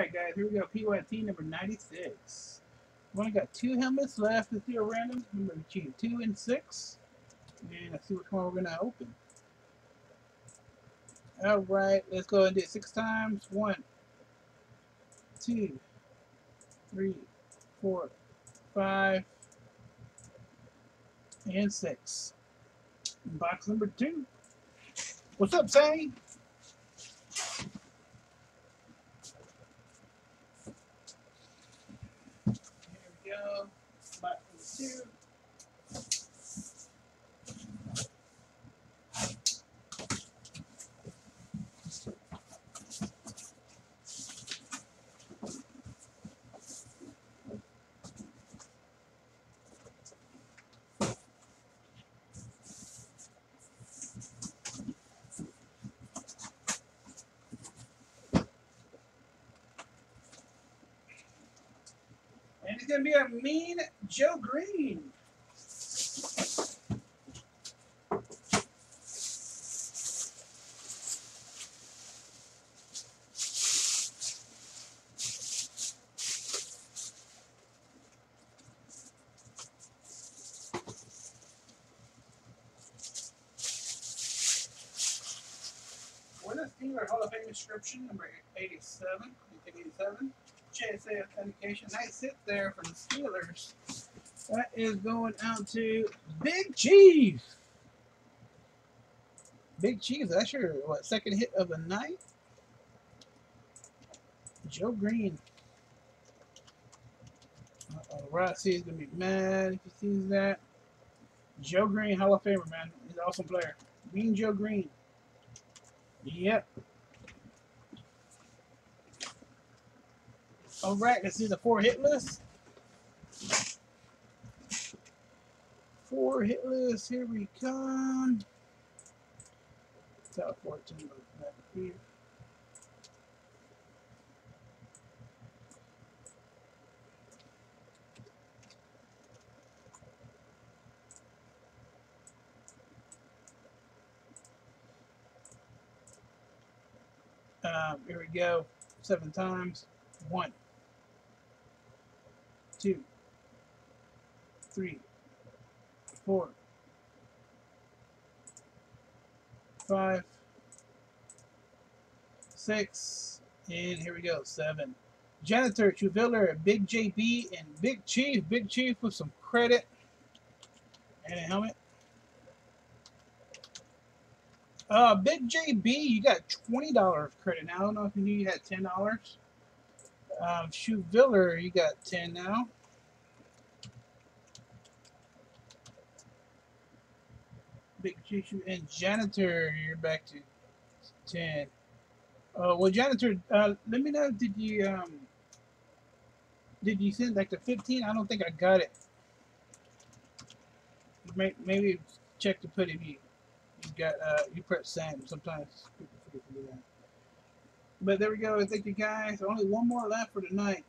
right, guys, here we go. PYT number 96. We only got two helmets left. Let's do a random. Number two, two and six. And let's see which one we're going to open. All right, let's go and do it six times. One, two, three, four, five, and six. Box number two. What's up, Sammy? Here we go. Box two. It's gonna be a mean Joe Greene. Hall of Fame inscription number 87. 87? JSA authentication. Nice hit there for the Steelers. That is going out to Big Chief. Big Chief, that's your what second hit of the night? Joe Greene. Uh-oh, Rossi is gonna be mad if he sees that. Joe Greene, Hall of Famer, man. He's an awesome player. Mean Joe Greene. Yep. All right, let's do the four hit list. Four hit list. Here we come. Top 14 back here. Um, here we go. Seven times. One, two, three, four, five, six, and here we go. Seven. Janitor, Truviller, Big JB, and Big Chief. Big Chief with some credit and a helmet. Uh, Big JB, you got twenty dollars of credit now. I don't know if you knew you had ten dollars. Um, Shoe Viller, you got ten now. Big Chief and Janitor, you're back to ten. Uh, well, Janitor, uh, let me know. Did you um, did you send like the fifteen? I don't think I got it. May- Maybe check to put you you got uh you press send. Sometimes people forget to do that. But there we go. Thank you guys. Only one more left for tonight.